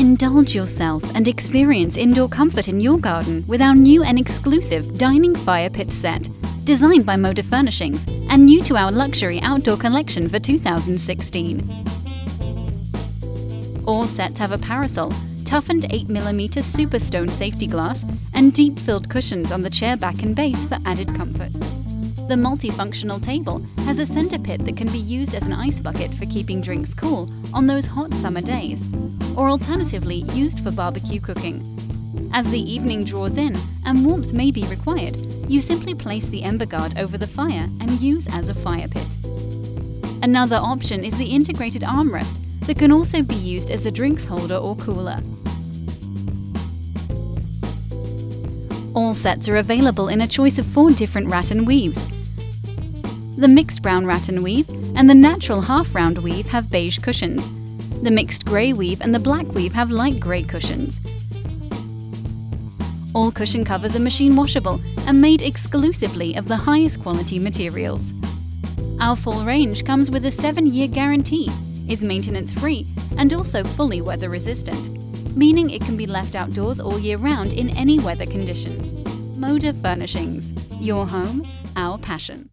Indulge yourself and experience indoor comfort in your garden with our new and exclusive dining fire pit set, designed by Moda Furnishings and new to our luxury outdoor collection for 2016. All sets have a parasol, toughened 8mm Superstone safety glass, and deep filled cushions on the chair back and base for added comfort. The multifunctional table has a center pit that can be used as an ice bucket for keeping drinks cool on those hot summer days, or alternatively used for barbecue cooking. As the evening draws in and warmth may be required, you simply place the ember guard over the fire and use as a fire pit. Another option is the integrated armrest that can also be used as a drinks holder or cooler. All sets are available in a choice of four different rattan weaves. The mixed brown rattan weave and the natural half round weave have beige cushions. The mixed grey weave and the black weave have light grey cushions. All cushion covers are machine washable and made exclusively of the highest quality materials. Our full range comes with a 7 year guarantee, is maintenance free, and also fully weather resistant meaning it can be left outdoors all year round in any weather conditions. Moda Furnishings. Your home, our passion.